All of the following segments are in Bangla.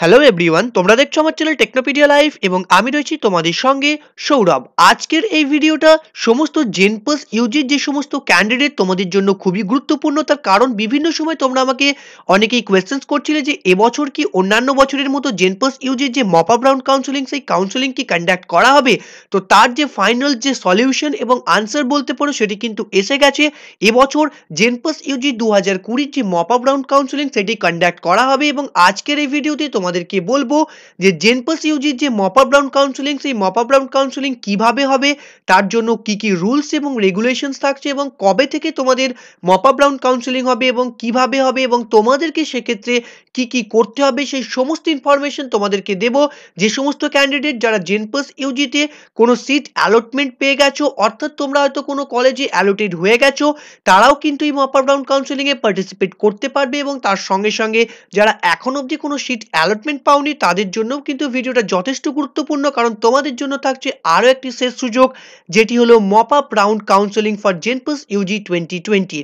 হ্যালো এভরিওয়ান তোমরা দেখছ আমার চ্যানেল টেকনোপিডিয়া লাইফ এবং আমি রয়েছি তোমাদের সঙ্গে সৌরভ। আজকের এই ভিডিওটা সমস্ত জেনপাস ইউজির যে সমস্ত ক্যান্ডিডেট তোমাদের জন্য খুবই গুরুত্বপূর্ণ, তার কারণ বিভিন্ন সময় তোমরা আমাকে অনেকেই কোয়েশ্চেন্স করছিলে যে এবছর কি অন্যান্য বছরের মতো জেনপাস ইউজির যে মপ আপ রাউন্ড কাউন্সিলিং সেই কাউন্সিলিং কি কন্ডাক্ট করা হবে? তো তার যে ফাইনাল যে সলিউশন এবং আনসার বলতে পারো, সেটি কিন্তু এসে গেছে। এবছর জেনপাস ইউজি দু হাজার কুড়ির যে মপ আপ রাউন্ড কাউন্সিলিং সেটি কন্ডাক্ট করা হবে এবং আজকের এই ভিডিওতে তোমাদেরকে বলব যে জেনপাস ইউজির যে মপ আপ রাউন্ড কাউন্সিলিং সেই মপ আপ রাউন্ড কাউন্সিলিং কীভাবে হবে? তার জন্য কি কি রুলস এবং রেগুলেশনস থাকছে এবং কবে থেকে তোমাদের মপ আপ রাউন্ড কাউন্সিলিং হবে এবং কীভাবে হবে এবং তোমাদেরকে সেক্ষেত্রে কি কি করতে হবে, সেই সমস্ত ইনফরমেশন তোমাদেরকে দেব। যে সমস্ত ক্যান্ডিডেট যারা জেনপাস ইউজিতে কোনো সিট অ্যালটমেন্ট পেয়ে গেছো, অর্থাৎ তোমরা হয়তো কোনো কলেজে অ্যালোটেড হয়ে গেছো, তারাও কিন্তু এই মপ আপ রাউন্ড কাউন্সিলিংয়ে পার্টিসিপেট করতে পারবে এবং তার সঙ্গে সঙ্গে যারা এখন অবধি কোনো সিট অ্যালটমেন্ট পাওনি, তাদের জন্য কিন্তু ভিডিওটা যথেষ্ট গুরুত্বপূর্ণ, কারণ তোমাদের জন্য থাকছে আরও একটি শেষ সুযোগ, যেটি হলো mop up round counselling for JENPAS UG twenty twenty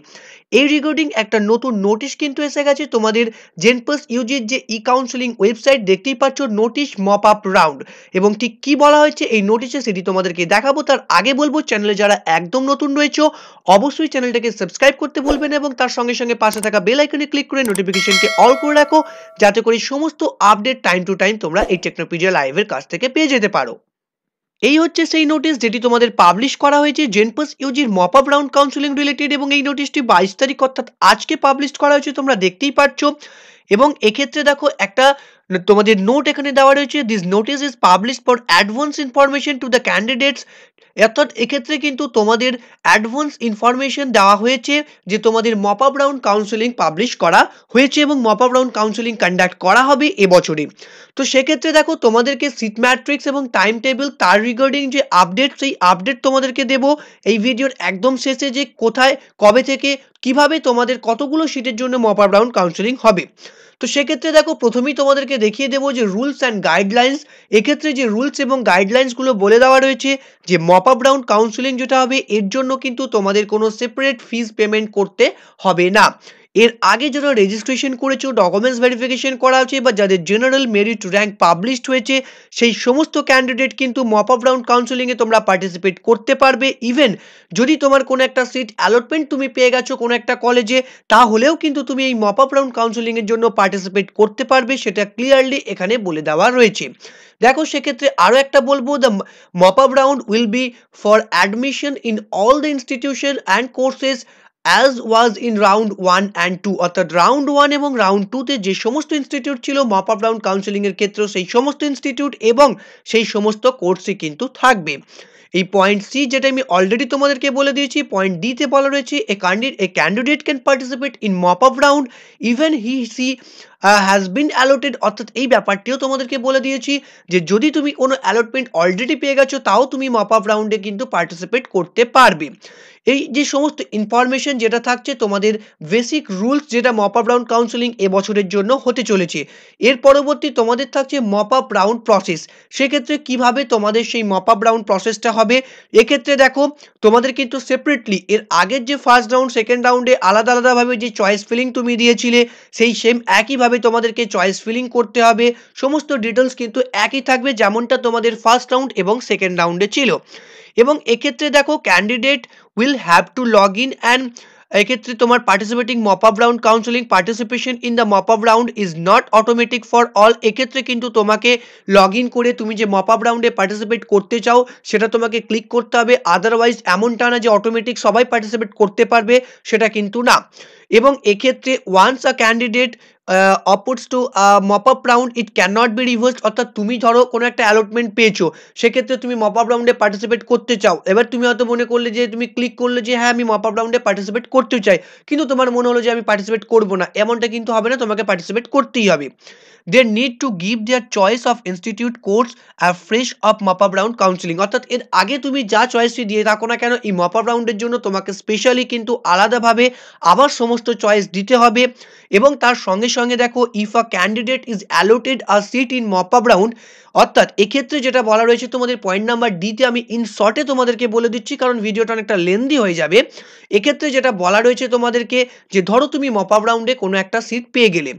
এই রিগার্ডিং একটা নতুন নোটিশ কিন্তু এসে গেছে। তোমাদের জেনপাস ইউজির যে ই কাউন্সিলিং ওয়েবসাইট দেখতেই পাচ্ছ নোটিশ মপ আপ রাউন্ড এবং ঠিক কি বলা হয়েছে এই নোটিশে সেটি তোমাদেরকে দেখাবো। তার আগে বলব চ্যানেলে যারা একদম নতুন রয়েছে, অবশ্যই চ্যানেলটাকে সাবস্ক্রাইব করতে ভুলবেন এবং তার সঙ্গে সঙ্গে পাশে থাকা বেল আইকনে ক্লিক করে নোটিফিকেশনকে অল করে রাখো। যাতে করে সমস্ত আপডেট টাইম টু টাইম তোমরা এই টেকনোপিডিয়া লাইভের কাছ থেকে পেয়ে যেতে পারো। এই হচ্ছে সেই নোটিশ যেটি তোমাদের পাবলিশ করা হয়েছে জেনপাস ইউজির mop up round counselling related এবং এই নোটিশটি বাইশ তারিখ অর্থাৎ আজকে পাবলিশ করা হয়েছে, তোমরা দেখতেই পাচ্ছ এবং এক্ষেত্রে দেখো একটা, তোমাদের নোট এখানে দেওয়া রয়েছে this notice is publish for advance information to the candidates অর্থাৎ এক্ষেত্রে কিন্তু তোমাদের অ্যাডভান্স ইনফরমেশন দেওয়া হয়েছে, যে তোমাদের mop up round counselling publish করা হয়েছে এবং mop up round counselling conduct করা হবে এবছরে। তো সেক্ষেত্রে দেখো তোমাদেরকে সিট ম্যাট্রিক্স এবং টাইম টেবিল তার রিগার্ডিং যে আপডেট সেই আপডেট তোমাদেরকে দেব। এই ভিডিওর একদম শেষে যে কোথায়, কবে থেকে কীভাবে তোমাদের কতগুলো সিটের জন্য মপ আপ রাউন্ড কাউন্সেলিং হবে? তো সেক্ষেত্রে দেখো, প্রথমেই তোমাদেরকে দেখিয়ে দেবো যে রুলস অ্যান্ড গাইডলাইন্স এক্ষেত্রে যে রুলস এবং গাইডলাইন্সগুলো বলে দেওয়া রয়েছে, যে মপ আপ ডাউন কাউন্সেলিং যেটা হবে, এর জন্য কিন্তু তোমাদের কোনো সেপারেট ফিজ পেমেন্ট করতে হবে না। এর আগে যারা রেজিস্ট্রেশন করেছ ডকুমেন্টস ভেরিফিকেশন করা হচ্ছে বা যাদের জেনারেল মেরিট র্যাঙ্ক পাবলিশড হয়েছে, সেই সমস্ত ক্যান্ডিডেট কিন্তু মপ আপ রাউন্ড কাউন্সিলিংয়ে তোমরা পার্টিসিপেট করতে পারবে। ইভেন যদি তোমার কোনো একটা সিট অ্যালটমেন্ট তুমি পেয়ে গেছো কোনো একটা কলেজে তাহলেও কিন্তু তুমি এই মপ আপ রাউন্ড কাউন্সিলিংয়ের জন্য পার্টিসিপেট করতে পারবে, সেটা ক্লিয়ারলি এখানে বলে দেওয়া রয়েছে। দেখো, সেক্ষেত্রে আরও একটা বলব the mop up round will be for admission in all the institution and courses as was in round one and two অর্থাৎ রাউন্ড ওয়ান এবং রাউন্ড টুতে যে সমস্ত ইনস্টিটিউট ছিল মপ আপ রাউন্ড কাউন্সিলিংয়ের ক্ষেত্রেও সেই সমস্ত ইনস্টিটিউট এবং সেই সমস্ত কোর্সই কিন্তু থাকবে। এই পয়েন্ট সি যেটা আমি অলরেডি তোমাদেরকে বলে দিয়েছি পয়েন্ট ডিতে বলা রয়েছে a candid a candidate can participate in mop up round even he she has been allotted অর্থাৎ এই ব্যাপারটিও তোমাদেরকে বলে দিয়েছি যে যদি তুমি কোনো অ্যালটমেন্ট অলরেডি পেয়ে গেছো, তাও তুমি মপ আপ রাউন্ডে কিন্তু পার্টিসিপেট করতে পারবে। এই যে সমস্ত ইনফরমেশন যেটা থাকছে তোমাদের বেসিক রুলস যেটা মপ আপ রাউন্ড কাউন্সিলিং এবছরের জন্য হতে চলেছে। এর পরবর্তী তোমাদের থাকছে মপ আপ রাউন্ড প্রসেস সেক্ষেত্রে কীভাবে তোমাদের সেই মপ আপ রাউন্ড প্রসেসটা হবে? এক্ষেত্রে দেখো, তোমাদের কিন্তু সেপারেটলি এর আগের যে ফার্স্ট রাউন্ড সেকেন্ড রাউন্ডে আলাদা আলাদাভাবে যে চয়েস ফিলিং তুমি দিয়েছিলে, সেই সেম একইভাবে তোমাদেরকে চয়েস ফিলিং করতে হবে। সমস্ত ডিটেলস কিন্তু একই থাকবে যেমনটা তোমাদের ফার্স্ট রাউন্ড এবং সেকেন্ড রাউন্ডে ছিল। এবং এক্ষেত্রে দেখো candidate will have to log in and এক্ষেত্রে তোমার participating mop up round counselling participation in the mop up round is not automatic for all এক্ষেত্রে কিন্তু তোমাকে লগ করে তুমি যে মপ আপ রাউন্ডে পার্টিসিপেট করতে চাও, সেটা তোমাকে ক্লিক করতে হবে। আদারওয়াইজ এমনটা না যে অটোমেটিক সবাই পার্টিসিপেট করতে পারবে, সেটা কিন্তু না। এবং এক্ষেত্রে once a candidate oppose to mop up round it can not be reverse অর্থাৎ তুমি ধরো কোনো একটা অ্যালটমেন্ট পেয়েছ, সেক্ষেত্রে তুমি মপ আপ রাউন্ডে পার্টিসিপেট করতে চাও। এবার তুমি হয়তো মনে করলে যে, তুমি ক্লিক করলে যে হ্যাঁ আমি মপ আপ রাউন্ডে পার্টিসিপেট করতে চাই। কিন্তু তোমার মনে হলো যে, আমি পার্টিসিপেট করব না। এমনটা কিন্তু হবে না, তোমাকে পার্টিসিপেট করতেই হবে। They need to give their choice of institute course R fresh of mop up round counselling অর্থাৎ এর আগে তুমি যা চয়েসটি দিয়ে থাকো না কেন, এই মপ আপ রাউন্ডের জন্য তোমাকে স্পেশালি কিন্তু আলাদাভাবে আবার সমস্ত সমস্ত চয়েস দিতে হবে। এবং তার সঙ্গে সঙ্গে দেখো if a candidate is allotted a seat in mop up round অর্থাৎ এক্ষেত্রে যেটা বলা রয়েছে তোমাদের পয়েন্ট নাম্বার ডিতে আমি ইন শর্টে তোমাদেরকে বলে দিচ্ছি, কারণ ভিডিওটা অনেকটা লেন্দি হয়ে যাবে। এক্ষেত্রে যেটা বলা রয়েছে তোমাদেরকে, যে ধরো তুমি মপ আপ রাউন্ডে কোনো একটা সিট পেয়ে গেলে।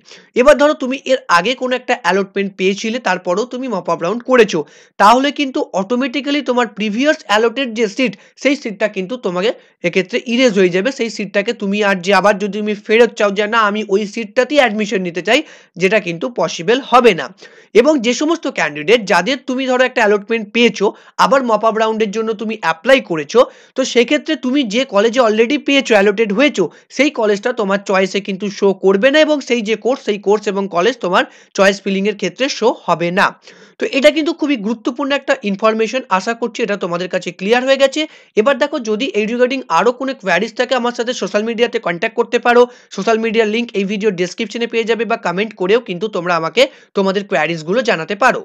এবার ধরো তুমি এর আগে কোনো একটা অ্যালটমেন্ট পেয়েছিলে, তারপরেও তুমি মপ আপ রাউন্ড করেছ। তাহলে কিন্তু অটোমেটিক্যালি তোমার প্রিভিয়াস অ্যালোটেড যে সিট সেই সিটটা কিন্তু তোমাকে এক্ষেত্রে ইরেজ হয়ে যাবে। সেই সিটটাকে তুমি আর যে আবার যদি তুমি ফেরত চাও যে না, আমি ওই সিটটাতেই অ্যাডমিশন নিতে চাই, যেটা কিন্তু পসিবল হবে না। এবং যে সমস্ত ক্যান্ডিডেট যাদের তুমি ধরো একটা অ্যালটমেন্ট পেয়েছ, আবার মপ আপ রাউন্ডের জন্য তুমি অ্যাপ্লাই করেছ, তো সেক্ষেত্রে তুমি যে কলেজে অলরেডি পেয়েছ অ্যালোটেড হয়েছো, সেই কলেজটা তোমার চয়েসে কিন্তু শো করবে না এবং সেই যে কোর্স সেই কোর্স এবং কলেজ তোমার চয়েস ফিলিংয়ের ক্ষেত্রে শো হবে না। তো এটা কিন্তু খুবই গুরুত্বপূর্ণ একটা ইনফরমেশন আশা করছি এটা তোমাদের কাছে ক্লিয়ার হয়ে গেছে। এবার দেখো, যদি এই রিগার্ডিং আরও কোনো কোয়ারিজ থাকে আমার সাথে সোশ্যাল মিডিয়াতে কন্ট্যাক্ট করতে পারো। সোশ্যাল মিডিয়ার লিঙ্ক এই ভিডিও ডেসক্রিপশনে পেয়ে যাবে বা কমেন্ট করেও কিন্তু তোমরা আমাকে তোমাদের কোয়ারিজগুলো জানাতে পারো।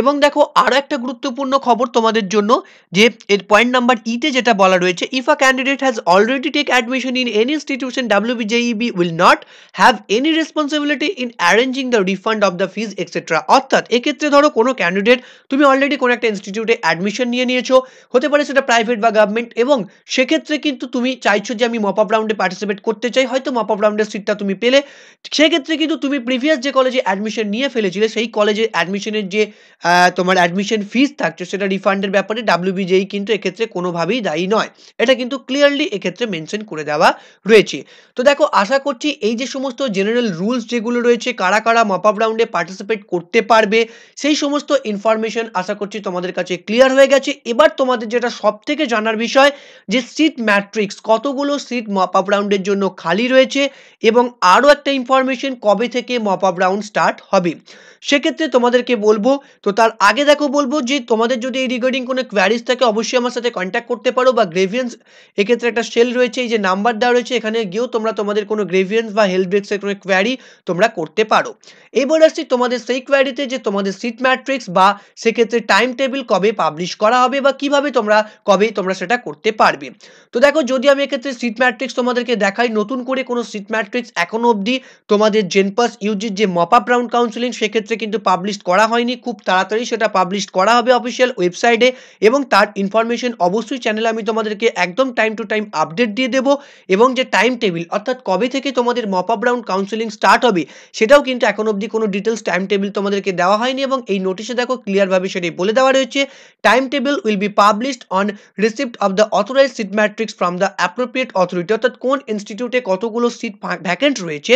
এবং দেখো আরও একটা গুরুত্বপূর্ণ খবর তোমাদের জন্য, যে এর পয়েন্ট নাম্বার ইতে যেটা বলা রয়েছে if a candidate has already take admission in any institution WBJEEB will not have any responsibility in arranging the refund of the fees etcetera অর্থাৎ, এক্ষেত্রে ধরো কোনো ক্যান্ডিডেট তুমি অলরেডি কোনো একটা ইনস্টিটিউটে অ্যাডমিশন নিয়ে নিয়েছো, হতে পারে সেটা প্রাইভেট বা গভর্নমেন্ট এবং সেক্ষেত্রে কিন্তু তুমি চাইছো যে আমি মপ আপ রাউন্ডে পার্টিসিপেট করতে চাই, হয়তো মপ আপ রাউন্ডের সিটটা তুমি পেলে। সেক্ষেত্রে কিন্তু তুমি প্রিভিয়াস যে কলেজে অ্যাডমিশন নিয়ে ফেলেছিলে, সেই কলেজে অ্যাডমিশনের যে তোমার অ্যাডমিশন ফিস থাকছে, সেটা রিফান্ডের ব্যাপারে ডাব্লিউবিজেই কিন্তু এক্ষেত্রে কোনোভাবেই দায়ী নয়। এটা কিন্তু ক্লিয়ারলি এক্ষেত্রে মেনশন করে দেওয়া রয়েছে। তো দেখো, আশা করছি এই যে সমস্ত জেনারেল রুলস যেগুলো রয়েছে, কারা কারা মপ আপ রাউন্ডে পার্টিসিপেট করতে পারবে, সেই সমস্ত ইনফরমেশন আশা করছি তোমাদের কাছে ক্লিয়ার হয়ে গেছে। এবার তোমাদের যেটা সব থেকে জানার বিষয়, যে সিট ম্যাট্রিক্স কতগুলো সিট মপ আপ রাউন্ডের জন্য খালি রয়েছে এবং আরও একটা ইনফরমেশন কবে থেকে মপ আপ রাউন্ড স্টার্ট হবে। সেক্ষেত্রে তোমাদেরকে বলব, তো তার আগে দেখো বলব যে তোমাদের যদি এই রিগার্ডিং কোনো কোয়ারিজ থাকে, অবশ্যই আমার সাথে কন্ট্যাক্ট করতে পারো বা গ্রেভিয়েন্স এক্ষেত্রে একটা সেল রয়েছে, এই যে নাম্বার দেওয়া রয়েছে, এখানে গিয়েও তোমরা তোমাদের কোনো গ্রেভিয়েন্স বা হেল্প ডেস্কের কোনো কোয়ারি তোমরা করতে পারো। এবার আসছি তোমাদের সেই কোয়ারিতে যে তোমাদের সিট ম্যাট্রিক্স বা সেক্ষেত্রে টাইম টেবিল কবে পাবলিশ করা হবে বা কীভাবে তোমরা, কবে তোমরা সেটা করতে পারবে। তো দেখো, যদি আমি এক্ষেত্রে সিট ম্যাট্রিক্স তোমাদেরকে দেখাই, নতুন করে কোনো সিট ম্যাট্রিক্স এখনও অবধি তোমাদের জেনপাস ইউজির যে মপ আপ রাউন্ড কাউন্সিলিং সেক্ষেত্রে কিন্তু পাবলিশ করা হয়নি। খুব তাড়াতাড়ি সেটা পাবলিশ করা হবে অফিসিয়াল ওয়েবসাইটে এবং তার ইনফরমেশন অবশ্যই চ্যানেলে আমি তোমাদেরকে একদম টাইম টু টাইম আপডেট দিয়ে দেবো এবং যে টাইম টেবিল অর্থাৎ কবে থেকে তোমাদের mop up round counselling start হবে, সেটাও কিন্তু এখন অবধি কোনো ডিটেলস টাইম টেবিল তোমাদেরকে দেওয়া হয়নি এবং এই নোটিশে দেখো ক্লিয়ারভাবে সেটাই বলে দেওয়া রয়েছে time table will be published on receipt of the authorise seat matrix from the appropriate authority অর্থাৎ কোন ইনস্টিটিউটে কতগুলো সিট ভ্যাকেন্ট রয়েছে,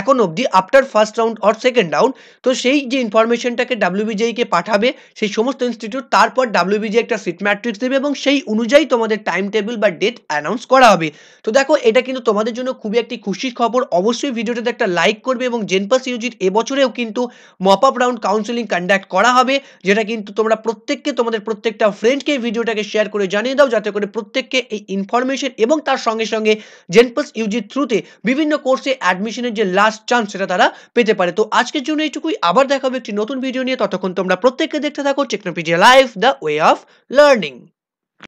এখন অবধি after first round or second round তো সেই যে ইনফরমেশনটাকে ডাব্লিউবিজেইকে পাঠাবে, সেই সমস্ত ইনস্টিটিউট তারপর ডাব্লিউবিজি একটা সিট ম্যাট্রিক্স দেবে এবং সেই অনুযায়ী তোমাদের টাইম টেবিল বা ডেট অ্যানাউন্স করা হবে। তো দেখো, এটা কিন্তু তোমাদের জন্য খুবই একটি খুশির খবর। অবশ্যই ভিডিওটাতে একটা লাইক করবে এবং জেনপাস ইউজির এবছরেও কিন্তু mop up round counselling conduct করা হবে, যেটা কিন্তু তোমরা প্রত্যেককে, তোমাদের প্রত্যেকটা ফ্রেন্ডকে ভিডিওটাকে শেয়ার করে জানিয়ে দাও, যাতে করে প্রত্যেককে এই ইনফরমেশন এবং তার সঙ্গে সঙ্গে জেনপাস ইউজির থ্রুতে বিভিন্ন কোর্সে অ্যাডমিশনের যে লাস্ট চান্স সেটা তারা পেতে পারে। তো আজকের জন্য এইটুকুই। আবার দেখাবে একটি নতুন ভিডিও নিয়ে। ততক্ষণ তোমরা প্রত্যেককে দেখতে থাকো Technopedia life the way of learning